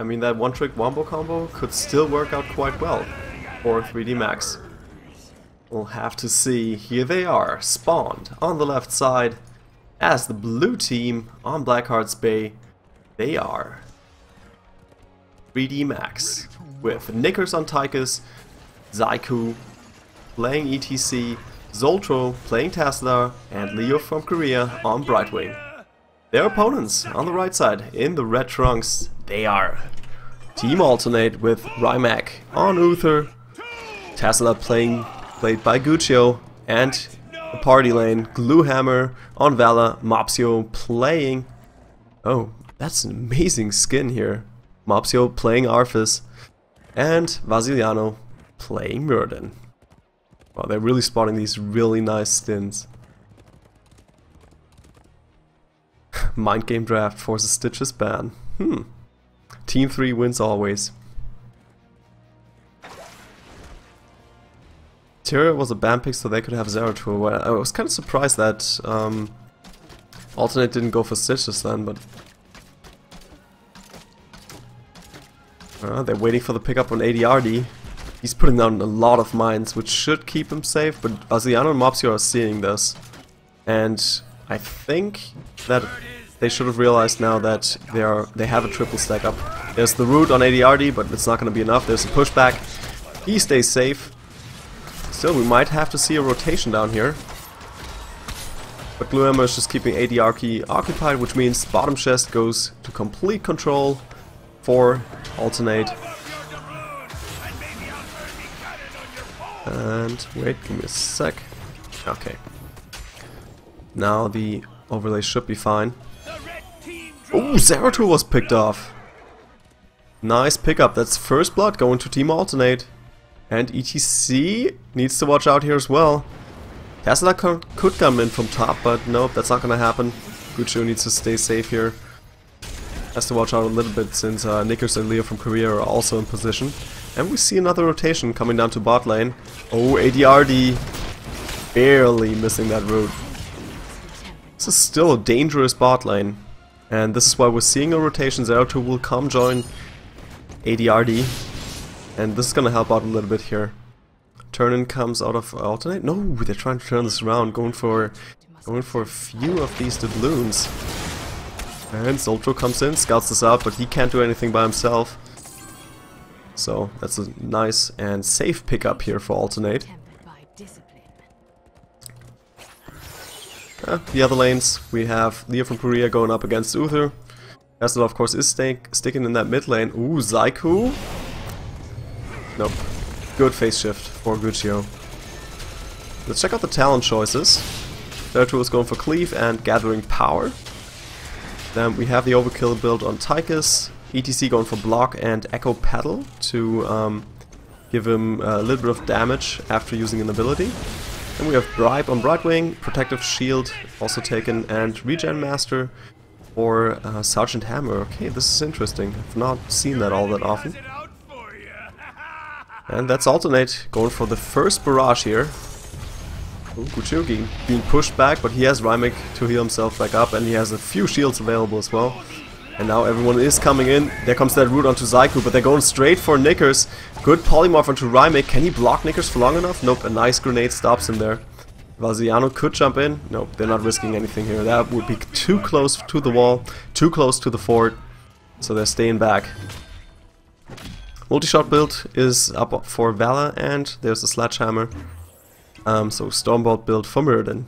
I mean that one trick wombo combo could still work out quite well for 3D Max. We'll have to see. Here they are, spawned on the left side as the blue team on Blackheart's Bay. They are 3D Max with Nickers on Tychus, Zaiku playing ETC, Zoltro playing Tesla, and Leo from Korea on Brightwing. Their opponents on the right side in the red trunks, they are Team Alternate with Rymac on Uther, Tesla playing played by Guccio, and the party lane, Gluehammer on Valla, Mopsio playing... Oh, that's an amazing skin here. Mopsio playing Arthas, and Vasiliano playing Muradin. Wow, they're really spotting these really nice skins. Mind game draft forces Stitches ban. Hmm. Team 3 wins always. Tyria was a ban pick so they could have Zeratul. Well, I was kind of surprised that um, Alternate didn't go for Stitches then, but... Uh, they're waiting for the pickup on ADRD. He's putting down a lot of mines, which should keep him safe, but Asiano and Mopsio are seeing this. And I think that they should have realized now that they are they have a triple stack up. There's the root on ADRD, but it's not going to be enough. There's a pushback. He stays safe. Still, we might have to see a rotation down here. But Gluehammer is just keeping ADRD occupied, which means bottom chest goes to complete control for alternate. And wait, give me a sec. Okay. Now the overlay should be fine. Oh, Zeratul was picked off. Nice pickup. That's first blood going to Team Alternate. And ETC needs to watch out here as well. Tesla could come in from top, but nope, that's not gonna happen. Guccio needs to stay safe here. Has to watch out a little bit since uh, Knickers and Leo from Korea are also in position. And we see another rotation coming down to bot lane. Oh, ADRD barely missing that route. This is still a dangerous bot lane. And this is why we're seeing a rotation. Zeratul will come join ADRD. And this is gonna help out a little bit here. Turn-in comes out of alternate. No, they're trying to turn this around, going for going for a few of these doubloons. And Zoltro comes in, scouts this out, but he can't do anything by himself. So that's a nice and safe pickup here for alternate. The other lanes, we have Leo from Korea going up against Uther. Asdal of course is sticking in that mid lane. Ooh, Zaiku? Nope. Good face shift for Guccio. Let's check out the talent choices. Zeratul is going for Cleave and Gathering Power. Then we have the Overkill build on Tychus. ETC going for Block and Echo Pedal to um, give him a little bit of damage after using an ability. Then we have Bribe on Brightwing, Protective Shield also taken, and Regen Master or uh, Sergeant Hammer. Okay, this is interesting. I've not seen that all that often. And that's Alternate going for the first barrage here. Ooh, being pushed back, but he has Rymek to heal himself back up, and he has a few shields available as well. And now everyone is coming in. There comes that root onto Zaiku, but they're going straight for Knickers. Good polymorph onto Rymek. Can he block Knickers for long enough? Nope, a nice grenade stops him there. Valziano could jump in. Nope, they're not risking anything here. That would be too close to the wall, too close to the fort. So they're staying back. Multi-shot build is up for Valla, and there's a Sledgehammer. Um, so Stormbolt build for Muradin.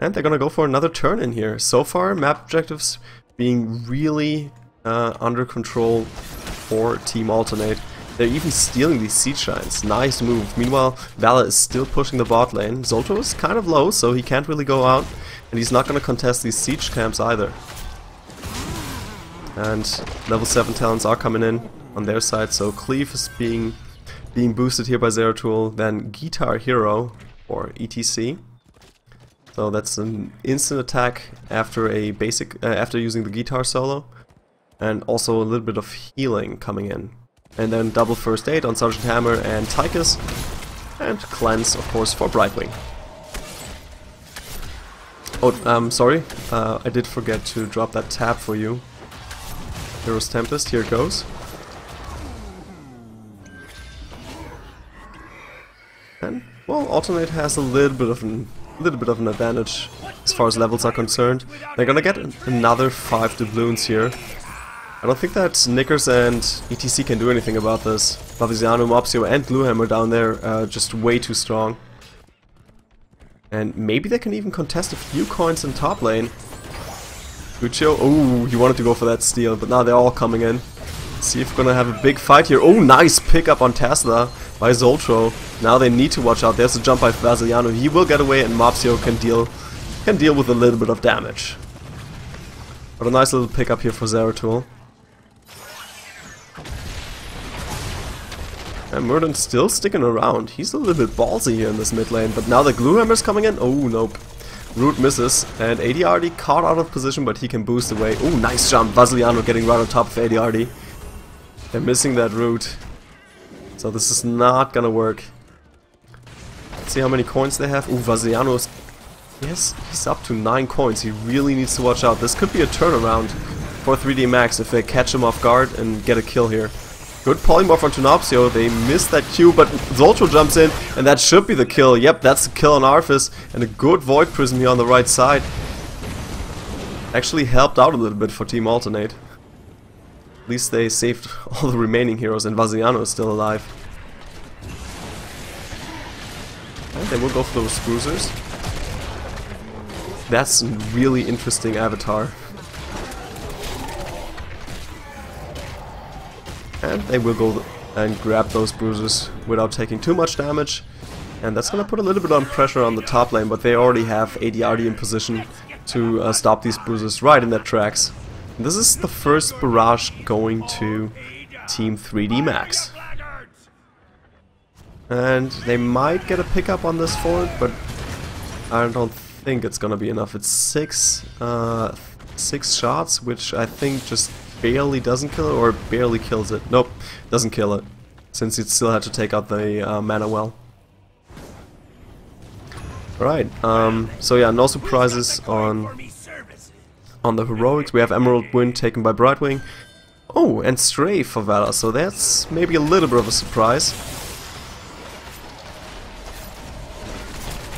And they're gonna go for another turn in here. So far, map objectives being really uh, under control for Team Alternate. They're even stealing these Siege Giants. Nice move. Meanwhile, Valla is still pushing the bot lane. Zoltro is kind of low, so he can't really go out. And he's not gonna contest these Siege camps either. And level 7 talents are coming in on their side, so Cleave is being being boosted here by Zeratul, then Guitar Hero, or ETC. So that's an instant attack after a basic uh, after using the guitar solo, and also a little bit of healing coming in. And then double first aid on Sergeant Hammer and Tychus, and cleanse of course for Brightwing. Oh, um, sorry, uh, I did forget to drop that tab for you. Hero's Tempest, here it goes. And, well, Alternate has a little bit of an little bit of an advantage as far as levels are concerned. They're gonna get another 5 doubloons here. I don't think that Knickers and ETC can do anything about this. Vaviziano, Mopsio and Gluehammer down there are just way too strong. And maybe they can even contest a few coins in top lane. Lucio, oh, he wanted to go for that steal, but now they're all coming in. See if we're gonna have a big fight here. Oh, nice pickup on Tesla by Zoltro. Now they need to watch out. There's a jump by Vasiliano. He will get away and Mopsio can deal can deal with a little bit of damage. But a nice little pickup here for Zeratul. And Muradin's still sticking around. He's a little bit ballsy here in this mid lane, but now the Gluehammer's coming in. Oh, nope. Root misses, and ADRD caught out of position, but he can boost away. Oh, nice jump. Vasiliano getting right on top of ADRD. They're missing that route. So this is not gonna work. Let's see how many coins they have. Ooh, Vasiliano's... Yes, he's up to 9 coins. He really needs to watch out. This could be a turnaround for 3D Max if they catch him off guard and get a kill here. Good polymorph on Tunopsio. They missed that Q, but Zoltro jumps in, and that should be the kill. Yep, that's the kill on Arthas, and a good Void Prison here on the right side. Actually helped out a little bit for Team Alternate. At least they saved all the remaining heroes, and Vaziano is still alive. And they will go for those cruisers. That's a really interesting avatar. And they will go and grab those bruises without taking too much damage. And that's gonna put a little bit of pressure on the top lane, but they already have ADRD in position to uh, stop these bruises right in their tracks. This is the first barrage going to Team 3D Max. And they might get a pickup on this fort, but I don't think it's gonna be enough. It's six, uh, six shots, which I think just barely doesn't kill it or barely kills it. Nope, doesn't kill it. Since it still had to take out the uh, mana well. Right, um, so yeah, no surprises on on the heroics. We have Emerald Wind taken by Brightwing. Oh, and Strafe for Valla, so that's maybe a little bit of a surprise.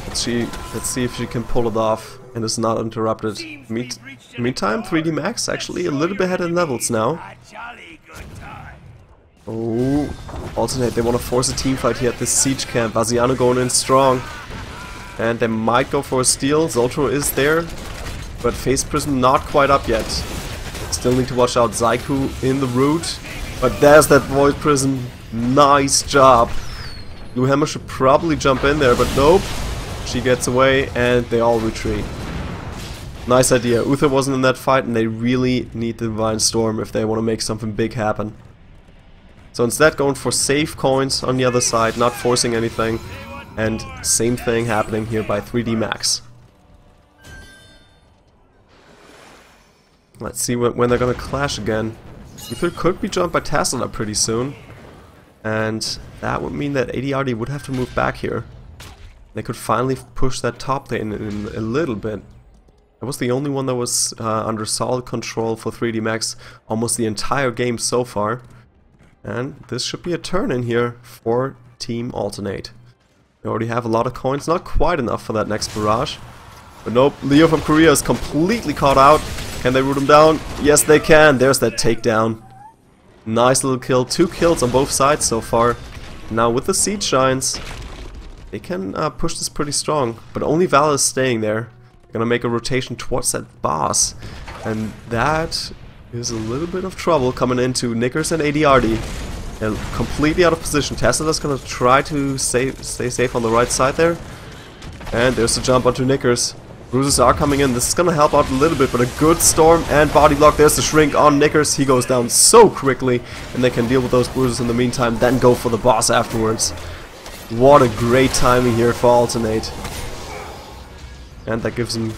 Let's see, let's see if she can pull it off and is not interrupted. Me meantime, 3D Max actually a little bit ahead in levels now. Oh, alternate, they want to force a team fight here at this siege camp. Vaziano going in strong. And they might go for a steal. Zoltro is there. But Face Prism not quite up yet. Still need to watch out Zaiku in the root. But there's that Void Prison. Nice job. Hammer should probably jump in there, but nope. She gets away and they all retreat. Nice idea. Uther wasn't in that fight and they really need the Divine Storm if they want to make something big happen. So instead going for safe coins on the other side, not forcing anything. And same thing happening here by 3D Max. Let's see when, they're gonna clash again. Uther could be jumped by Tesla pretty soon. And that would mean that ADRD would have to move back here. They could finally push that top lane in a little bit. I was the only one that was uh, under solid control for 3D Max almost the entire game so far. And this should be a turn in here for Team Alternate. They already have a lot of coins, not quite enough for that next barrage. But nope, Leo from Korea is completely caught out. Can they root him down? Yes, they can. There's that takedown. Nice little kill. Two kills on both sides so far. Now with the Siege Giants, they can uh, push this pretty strong. But only Val is staying there gonna make a rotation towards that boss. And that is a little bit of trouble coming into Nickers and ADRD. And completely out of position. Tesla's gonna try to stay, stay safe on the right side there. And there's the jump onto Knickers. Bruises are coming in. This is gonna help out a little bit, but a good storm and body block. There's the shrink on Knickers. He goes down so quickly, and they can deal with those bruises in the meantime, then go for the boss afterwards. What a great timing here for Alternate. And that gives them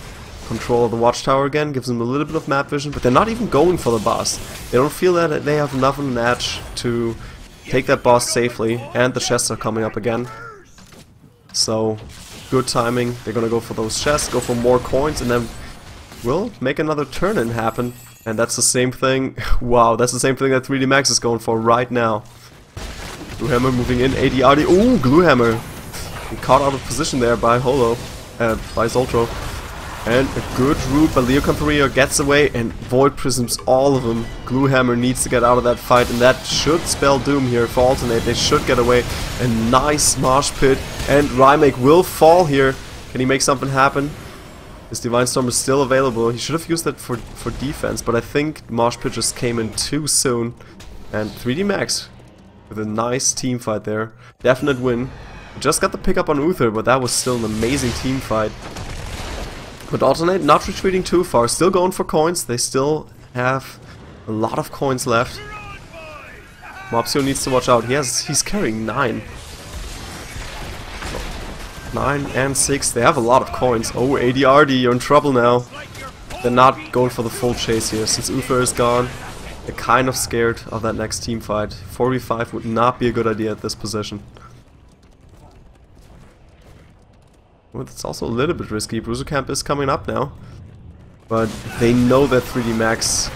control of the watchtower again, gives them a little bit of map vision, but they're not even going for the boss. They don't feel that they have enough of an edge to take that boss safely, and the chests are coming up again. So, good timing. They're gonna go for those chests, go for more coins, and then we'll make another turn-in happen. And that's the same thing. Wow, that's the same thing that 3D Max is going for right now. Gluehammer moving in, ADRD. Ooh, Gluehammer. Caught out of position there by Holo. Uh, by Zoltro. And a good root, but Leo Camperio gets away and Void Prisons all of them. Gluehammer needs to get out of that fight and that should spell doom here for Alternate. They should get away. A nice Mosh Pit and Rymake will fall here. Can he make something happen? His Divine Storm is still available. He should have used that for, for defense, but I think Mosh Pit just came in too soon. And 3D Max with a nice team fight there. Definite win. Just got the pickup on Uther, but that was still an amazing team fight. But Alternate not retreating too far, still going for coins. They still have a lot of coins left. Mopsio needs to watch out. He has, he's carrying 9. 9 and 6. They have a lot of coins. Oh, ADRD, you're in trouble now. They're not going for the full chase here. Since Uther is gone, they're kind of scared of that next team fight. 4v5 would not be a good idea at this position. Well, it's also a little bit risky. Bruiser Camp is coming up now. But they know that 3D Max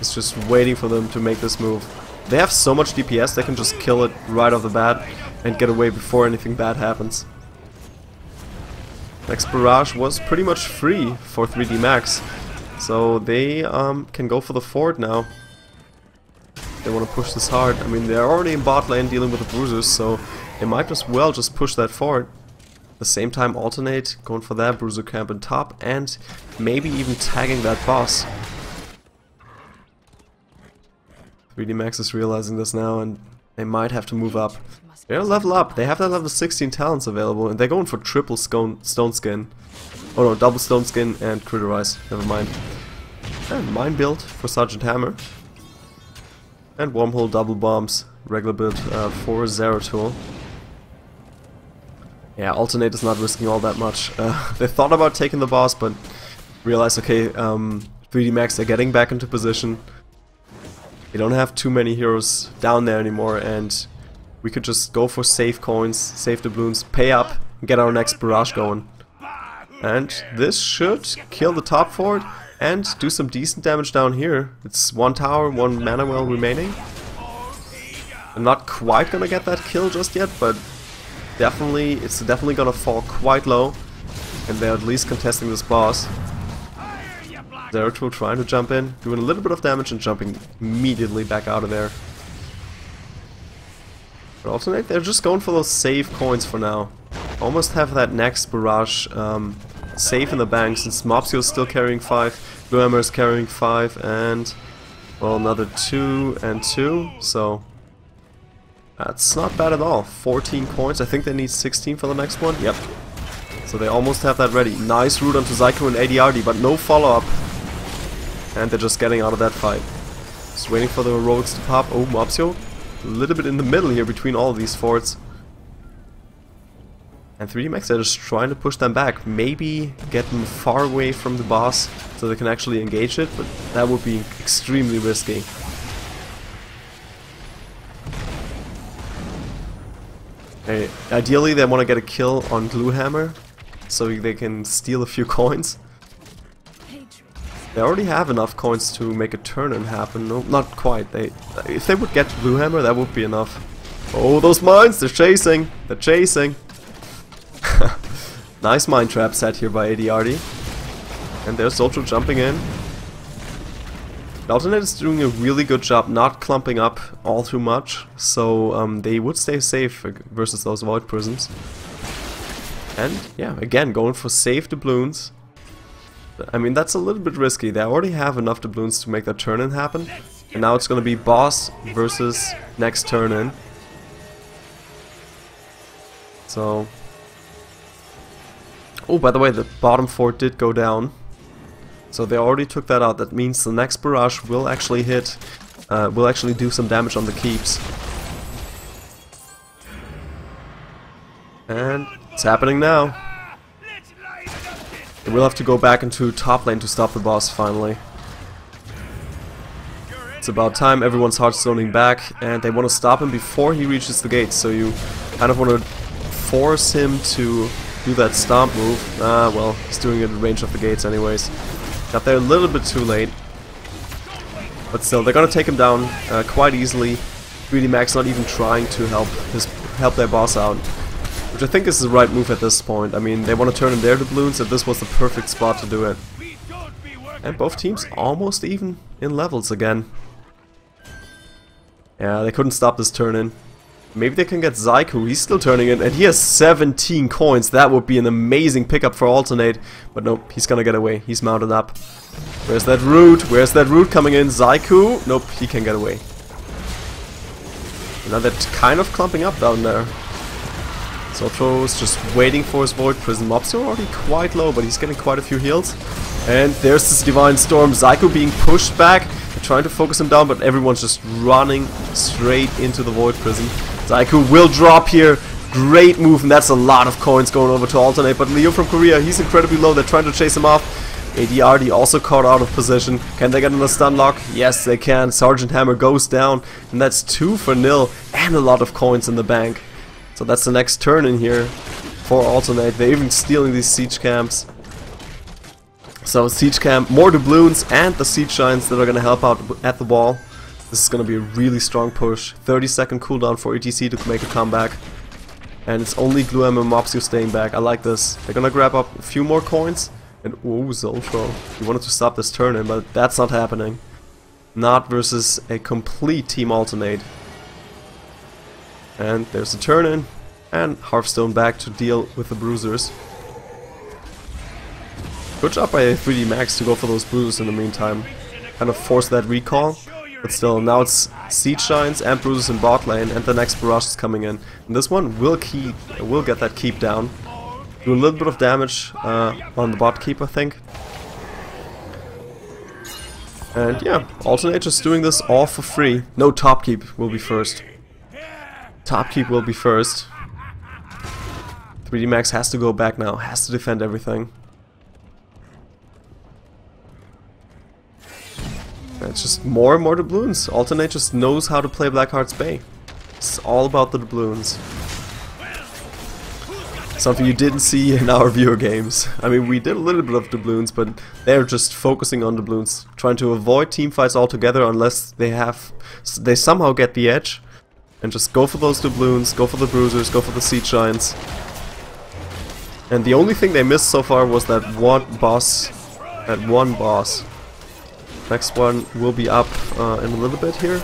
is just waiting for them to make this move. They have so much DPS, they can just kill it right off the bat and get away before anything bad happens. Next barrage was pretty much free for 3D Max. So they um, can go for the fort now. They want to push this hard. I mean, they're already in bot lane dealing with the bruisers, so they might as well just push that fort. The same time, alternate, going for that bruiser camp on top, and maybe even tagging that boss. 3D Max is realizing this now, and they might have to move up. They're level up. They have that level 16 talents available, and they're going for triple stone, skin. Oh no, double stone skin and criterize. Never mind. And mine build for Sergeant Hammer. And wormhole double bombs. Regular build uh, for Zeratul. Yeah, alternate is not risking all that much. Uh, they thought about taking the boss, but realized, okay, um, 3D Max, they're getting back into position. They don't have too many heroes down there anymore, and we could just go for safe coins, save the balloons, pay up, and get our next barrage going. And this should kill the top fort and do some decent damage down here. It's one tower, one mana well remaining. I'm not quite gonna get that kill just yet, but definitely, it's definitely gonna fall quite low. And they're at least contesting this boss. Zeratul trying to jump in, doing a little bit of damage and jumping immediately back out of there. But alternate, they're just going for those save coins for now. Almost have that next barrage um, safe in the bank since Mopsio is still carrying 5, Gluehammer is carrying 5, and well another 2 and 2, so that's not bad at all. 14 coins, I think they need 16 for the next one, yep. So they almost have that ready. Nice root onto Zyko and ADRD, but no follow-up. And they're just getting out of that fight. Just waiting for the heroics to pop. Oh, Mopsio a little bit in the middle here between all these forts. And 3D Max are just trying to push them back. Maybe get them far away from the boss so they can actually engage it, but that would be extremely risky. Ideally they want to get a kill on Gluehammer so they can steal a few coins. They already have enough coins to make a turn-in happen. No, not quite. They, If they would get Gluehammer, that would be enough. Oh, those mines! They're chasing! They're chasing! nice mine trap set here by ADRD. And there's Zoltro jumping in. Alternate is doing a really good job not clumping up all too much, so um, they would stay safe versus those Void Prisons. And yeah, again, going for safe doubloons. I mean, that's a little bit risky. They already have enough doubloons to make that turn-in happen. And now it's gonna be boss versus next turn-in. So... Oh, by the way, the bottom fort did go down. So they already took that out. That means the next barrage will actually hit, uh, will actually do some damage on the keeps. And it's happening now. We'll have to go back into top lane to stop the boss finally. It's about time, everyone's hearthstoning back, and they want to stop him before he reaches the gates, so you kind of want to force him to do that stomp move. Ah, well, he's doing it in range of the gates anyways. Got there a little bit too late. But still, they're gonna take him down uh, quite easily. 3D Max not even trying to help his help their boss out. Which I think is the right move at this point. I mean, they want to turn in their doubloons, and this was the perfect spot to do it. And both teams almost even in levels again. Yeah, they couldn't stop this turn in. Maybe they can get Zyku, he's still turning in, and he has 17 coins. That would be an amazing pickup for Alternate. But nope, he's gonna get away. He's mounted up. Where's that root? Where's that root coming in? Zyku? Nope, he can get away. Now they're kind of clumping up down there. Zoltro's just waiting for his Void Prison. Mobs are already quite low, but he's getting quite a few heals. And there's this Divine Storm. Zyku being pushed back. They're trying to focus him down, but everyone's just running straight into the Void Prison. Zyku will drop here. Great move, and that's a lot of coins going over to Alternate. But Leo from Korea, he's incredibly low. They're trying to chase him off. ADRD also caught out of position. Can they get in the stun lock? Yes, they can. Sergeant Hammer goes down, and that's two for nil, and a lot of coins in the bank. So that's the next turn in here for Alternate. They're even stealing these siege camps. So siege camp, more doubloons, and the siege giants that are gonna help out at the wall. This is gonna be a really strong push. 30 second cooldown for ETC to make a comeback. And it's only Gluam and Mopsio staying back. I like this. They're gonna grab up a few more coins. And oh, Zoltro. He wanted to stop this turn in, but that's not happening. Not versus a complete team alternate. And there's a turn in. And Hearthstone back to deal with the bruisers. Good job by 3D Max to go for those bruisers in the meantime. Kind of force that recall. But still, now it's Siege Giants and Bruisers in bot lane, and the next Barrage is coming in. And this one will keep, will get that keep down. Do a little bit of damage uh, on the bot keep, I think. And yeah, Alternate just doing this all for free. No top keep will be first. Top keep will be first. 3D Max has to go back now, has to defend everything. It's just more and more doubloons. Alternate just knows how to play Blackheart's Bay. It's all about the doubloons. Something you didn't see in our viewer games. I mean, we did a little bit of doubloons, but they're just focusing on doubloons, trying to avoid team fights altogether unless they have, they somehow get the edge, and just go for those doubloons, go for the bruisers, go for the siege giants. And the only thing they missed so far was that one boss, that one boss. Next one will be up uh, in a little bit here.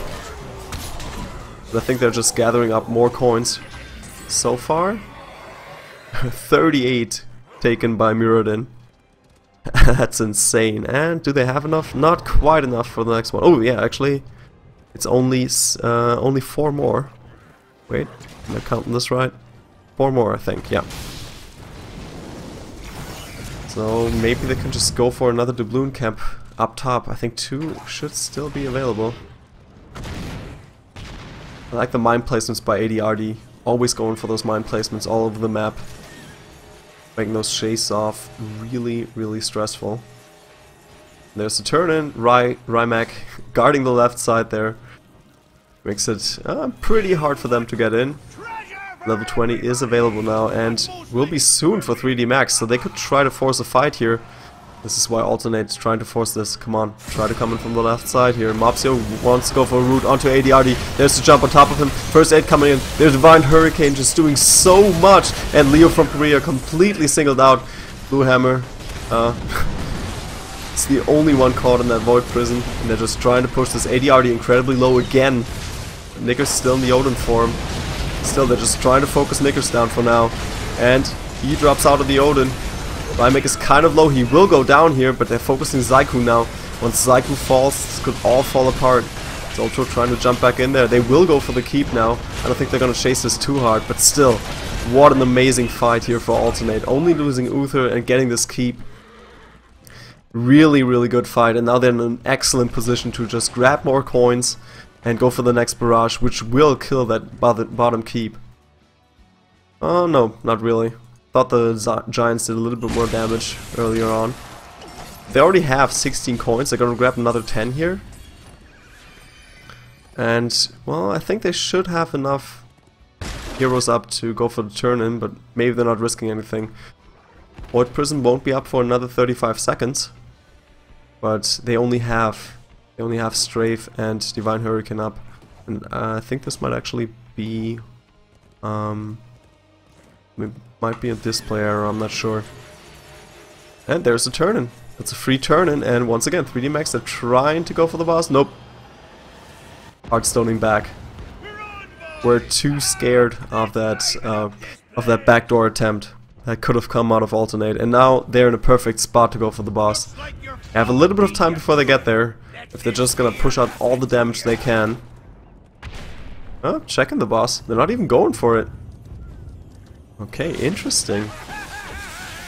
I think they're just gathering up more coins so far. 38 taken by Muradin. That's insane. And do they have enough? Not quite enough for the next one. Oh yeah, actually, it's only uh, only four more. Wait, am I counting this right? Four more, I think. Yeah. So maybe they can just go for another doubloon camp up top. I think two should still be available. I like the mine placements by ADRD. Always going for those mine placements all over the map. Making those chase off really, really stressful. There's a turn in, Ry Rymac guarding the left side there. Makes it uh, pretty hard for them to get in. Level 20 is available now and will be soon for 3D Max, so they could try to force a fight here. This is why Alternate's trying to force this. Come on, try to come in from the left side here. Mopsio wants to go for a root onto ADRD. There's the jump on top of him. First aid coming in. There's Divine Hurricane just doing so much. And Leo from Korea completely singled out. Blue Hammer. Uh, it's the only one caught in that Void Prison. And they're just trying to push this ADRD incredibly low again. Nicker's still in the Odin form. Still, they're just trying to focus Knickers down for now. And he drops out of the Odin. Rymek is kind of low, he will go down here, but they're focusing Zyku now. Once Zyku falls, this could all fall apart. Zoltro trying to jump back in there. They will go for the keep now. I don't think they're gonna chase this too hard, but still, what an amazing fight here for Alternate. Only losing Uther and getting this keep. Really, really good fight, and now they're in an excellent position to just grab more coins and go for the next barrage, which will kill that bottom keep. Oh no, not really. Thought the Giants did a little bit more damage earlier on. They already have 16 coins, they're gonna grab another 10 here. And, well, I think they should have enough heroes up to go for the turn-in, but maybe they're not risking anything. Void Prison won't be up for another 35 seconds. But they only have They only have Strafe and Divine Hurricane up. And uh, I think this might actually be... Um, might be a display error, I'm not sure. And there's a turn-in. It's a free turn-in, and once again, 3D Max are trying to go for the boss. Nope. Hearthstoning back. We're too scared of that uh, of that backdoor attempt that could have come out of alternate, and now they're in a perfect spot to go for the boss. They have a little bit of time before they get there, if they're just gonna push out all the damage they can. Oh, checking the boss. They're not even going for it. Okay, interesting.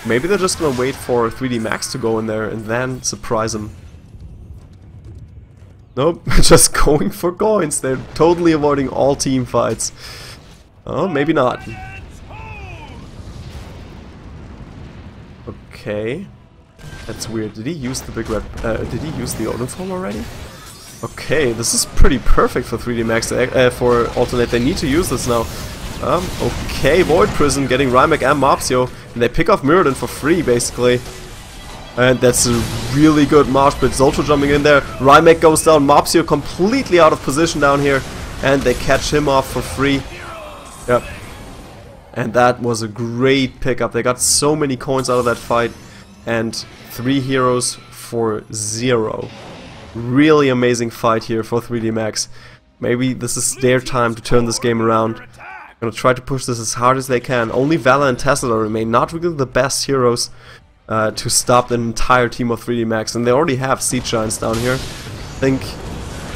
Maybe they're just gonna wait for 3D Max to go in there and then surprise them. Nope, just going for coins. They're totally avoiding all team fights. Oh, maybe not. Okay. That's weird. Did he use the big red... Uh, did he use the Odin form already? Okay, this is pretty perfect for 3D Max, uh, for Alternate. They need to use this now. Um, okay, Void Prison getting Rymek and Mopsio, and they pick off Muradin for free, basically. And that's a really good Mosh Pit. Zoltro jumping in there. Rymek goes down. Mopsio completely out of position down here. And they catch him off for free. Yep. And that was a great pickup. They got so many coins out of that fight. And three heroes for zero. Really amazing fight here for 3D Max. Maybe this is their time to turn this game around. Gonna try to push this as hard as they can. Only Valla and Tesla remain. Not really the best heroes uh, to stop an entire team of 3D Max. And they already have Siege Giants down here. I think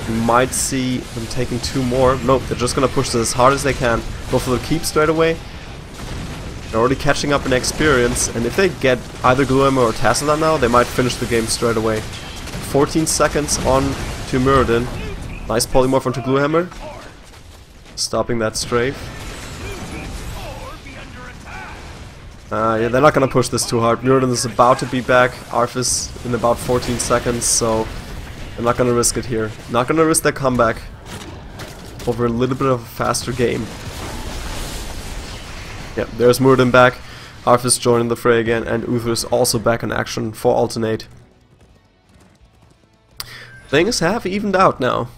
we might see them taking two more. Nope, they're just gonna push this as hard as they can. Go for the keep straight away. They're already catching up in experience, and if they get either Gloomhammer or Tesla now, they might finish the game straight away. 14 seconds on to Muradin. Nice polymorph onto Gloomhammer. Stopping that strafe. Uh, yeah, they're not gonna push this too hard. Muradin is about to be back. Arthas in about 14 seconds, so they're not gonna risk it here. Not gonna risk their comeback over a little bit of a faster game. Yep, there's Muradin back. Arthas joining the fray again, and Uther is also back in action for Alternate. Things have evened out now.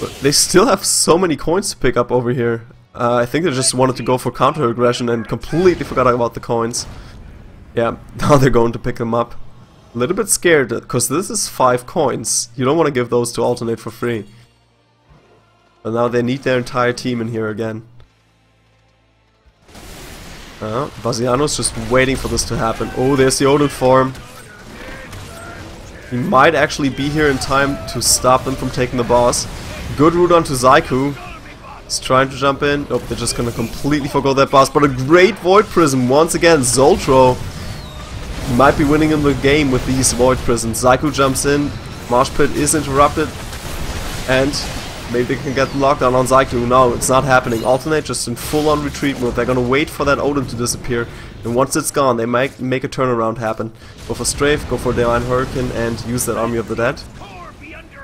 But they still have so many coins to pick up over here. Uh, I think they just wanted to go for counter-aggression and completely forgot about the coins. Yeah, now they're going to pick them up. A little bit scared, because this is 5 coins. You don't want to give those to Alternate for free. But now they need their entire team in here again. Uh, Baziano's just waiting for this to happen. Oh, there's the Odin form. He might actually be here in time to stop them from taking the boss. Good root onto Zaiku. He's trying to jump in. Nope, they're just gonna completely forgo that boss. But a great Void Prison once again. Zoltro might be winning in the game with these Void Prisons. Zaiku jumps in. Mosh Pit is interrupted. And Maybe they can get the lockdown on Zaiku. No, it's not happening. Alternate just in full-on retreat mode. They're gonna wait for that Odin to disappear. And once it's gone, they might make a turnaround happen. Go for Strafe, go for Divine Hurricane, and use that Army of the Dead.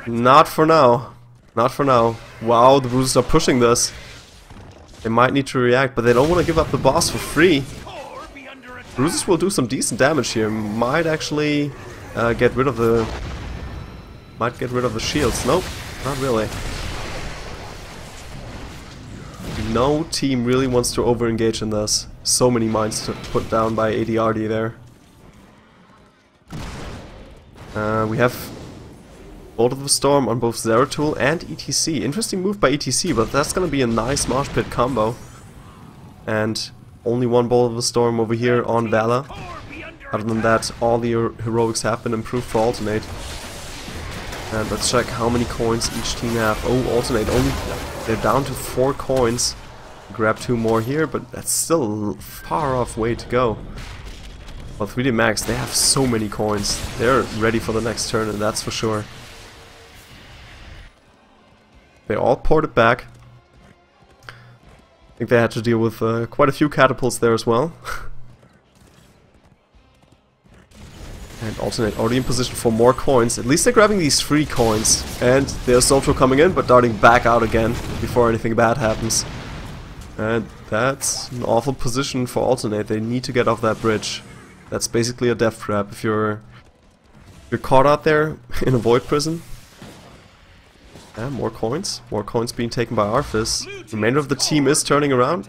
Not for now. Not for now. Wow, the Bruisers are pushing this. They might need to react, but they don't want to give up the boss for free. Bruisers will do some decent damage here. Might actually uh, get rid of the... Might get rid of the shields. Nope, not really no team really wants to over-engage in this. So many mines to put down by ADRD there. Uh, we have Bolt of the Storm on both Zeratul and ETC. Interesting move by ETC, but that's gonna be a nice Mosh Pit combo. And only one Bolt of the Storm over here on Valla. Other than that, all the heroics have been improved for Alternate. And let's check how many coins each team have. Oh, Alternate, only they're down to four coins. Grab two more here, but that's still a far off way to go. Well, 3D Max, they have so many coins. They're ready for the next turn, and that's for sure. They all ported back. I think they had to deal with uh, quite a few catapults there as well. And alternate already in position for more coins. At least they're grabbing these three coins. And there's Zoltro coming in, but darting back out again before anything bad happens. And that's an awful position for alternate. They need to get off that bridge. That's basically a death trap if you're You're caught out there in a void prison. Yeah, more coins. More coins being taken by Arthas. Remainder of the team is turning around.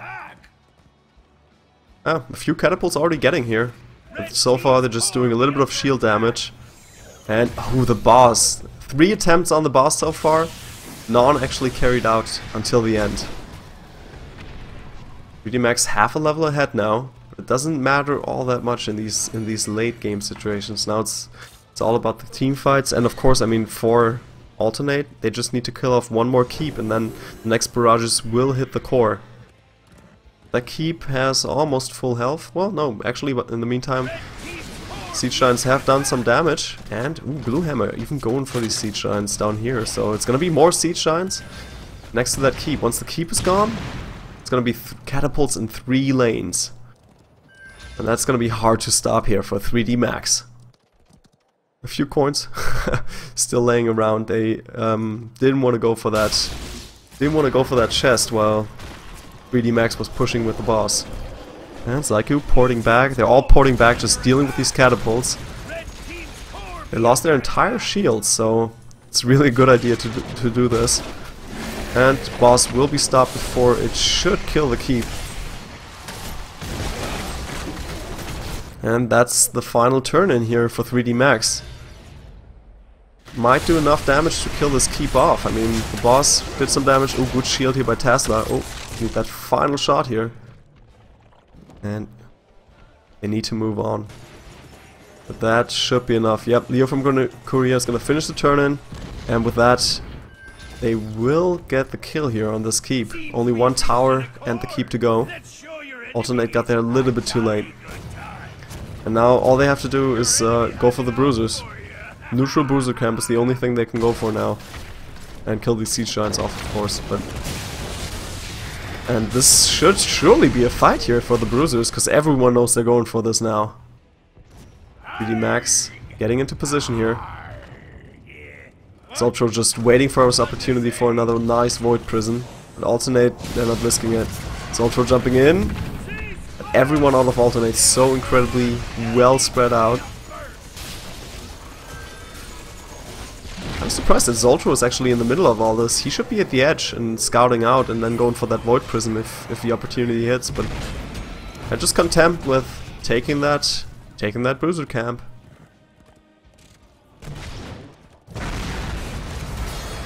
Ah, a few catapults already getting here. But so far they're just doing a little bit of shield damage. And, oh, the boss. Three attempts on the boss so far. None actually carried out until the end. 3D Max half a level ahead now. It doesn't matter all that much in these in these late game situations. Now it's it's all about the team fights. And of course, I mean, for alternate, they just need to kill off one more keep and then the next barrages will hit the core. That keep has almost full health. Well, no, actually, but in the meantime, Siege Giants have done some damage. And, ooh, even going for these Siege Giants down here. So it's gonna be more Siege Giants next to that keep. Once the keep is gone, it's gonna be catapults in three lanes. And that's gonna be hard to stop here for 3D Max. A few coins still laying around. They um, didn't want to go for that. Didn't want to go for that chest while 3D Max was pushing with the boss. And Zyku porting back. They're all porting back, just dealing with these catapults. They lost their entire shields, so it's really a good idea to, to do this. And boss will be stopped before it should kill the keep. And that's the final turn in here for 3D Max. Might do enough damage to kill this keep off. I mean, the boss did some damage. Oh, good shield here by Tesla. Oh, Need that final shot here. And they need to move on. But that should be enough. Yep, Leo from Korea is going to finish the turn in. And with that, they will get the kill here on this keep. Only one tower and the keep to go. Alternate got there a little bit too late. And now all they have to do is uh, go for the bruisers. Neutral bruiser camp is the only thing they can go for now. And kill these siege giants off, of course, but and this should surely be a fight here for the Bruisers, because everyone knows they're going for this now. 3D Max getting into position here. Zultro just waiting for his opportunity for another nice Void Prison. But Alternate, they're not risking it. Zultro jumping in. everyone out of Alternate so incredibly well spread out. I'm surprised that Zoltro is actually in the middle of all this. He should be at the edge and scouting out and then going for that Void Prison if, if the opportunity hits, but I'm just content with taking that, taking that Bruiser camp.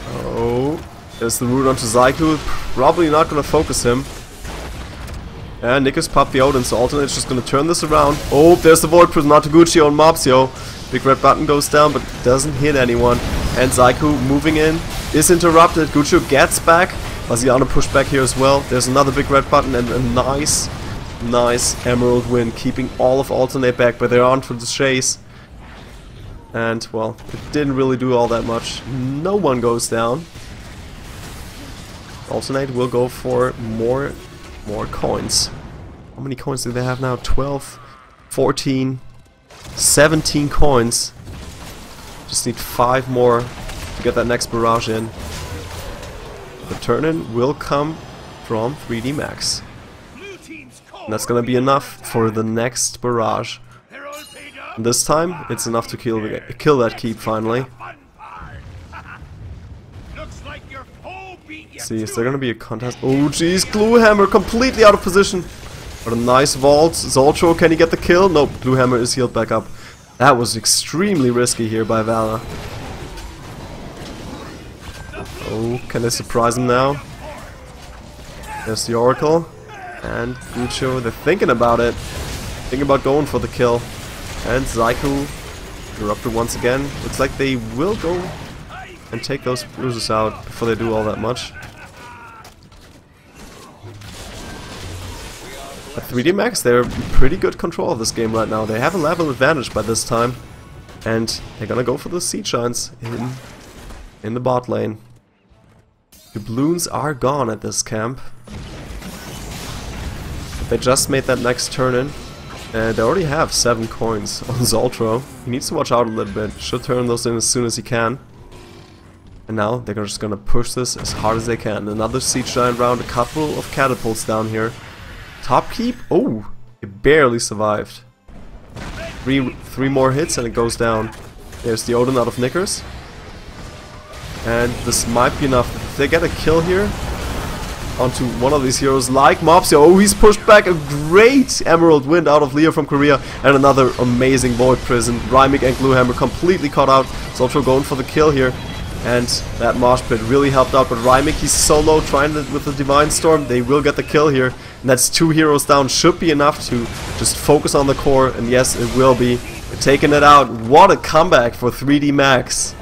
Oh, there's the root onto Zyku. Probably not gonna focus him. And Nick has popped the Odin, so Alternate's just gonna turn this around. Oh, there's the Void Prison, not on Mopsio. Big red button goes down, but doesn't hit anyone. And Zyku moving in is interrupted. Guccio gets back. Vaziano pushed back here as well. There's another big red button and a nice, nice Emerald Wind, keeping all of Alternate back, but they're on for the chase. And, well, it didn't really do all that much. No one goes down. Alternate will go for more, more coins. How many coins do they have now? 12, 14, 17 coins. Just need 5 more to get that next barrage in. The turn-in will come from 3D Max. And that's gonna be enough for the next barrage. And this time, it's enough to kill, kill that keep finally. See, is there gonna be a contest? Oh jeez, Gloomhammer completely out of position. But a nice vault. Zultro, can he get the kill? Nope, Gloomhammer is healed back up. That was extremely risky here by Valla. Oh, can they surprise him now? There's the Oracle. And Guccio, they're thinking about it. Thinking about going for the kill. And Zyku erupted once again. Looks like they will go and take those bruises out before they do all that much. 3D Max, they're pretty good control of this game right now. They have a level advantage by this time. And they're gonna go for the Siege Giants in, in the bot lane. The balloons are gone at this camp. They just made that next turn in. And they already have 7 coins on Zoltro. He needs to watch out a little bit. Should turn those in as soon as he can. And now they're just gonna push this as hard as they can. Another Siege Giant round, a couple of catapults down here. Top keep? Oh, it barely survived. Three, three more hits and it goes down. There's the Odin out of Knickers. And this might be enough. If they get a kill here onto one of these heroes like Mopsy. Oh, he's pushed back a great Emerald Wind out of Leo from Korea. And another amazing Void Prison. Rymic and Gluehammer completely caught out. Zoltro going for the kill here. And that Mosh Pit really helped out. But Rymic, he's solo trying to, with the Divine Storm. They will get the kill here. And that's two heroes down. Should be enough to just focus on the core. And yes, it will be. Taking it out. What a comeback for 3DMAX.